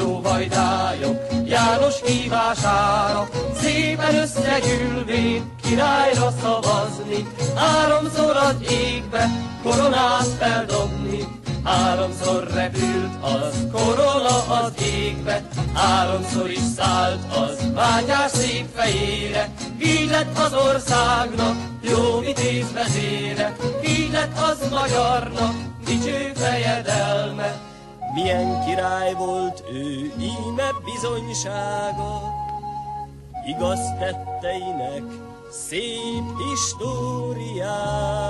jó vajdályok János hívására Szépen összegyűlvén királyra szavazni. Háromszor az égbe koronát feldobni. Háromszor repült az korona az égbe, Háromszor is szállt az vágyás szép fejére, Így lett az országnak jó vitéz vezére, Így lett az magyarnak. Milyen király volt ő, íme bizonysága, Igaz tetteinek szép históriája.